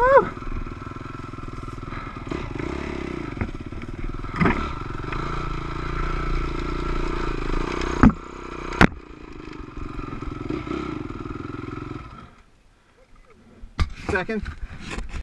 Woo! Second.